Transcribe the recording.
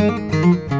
Música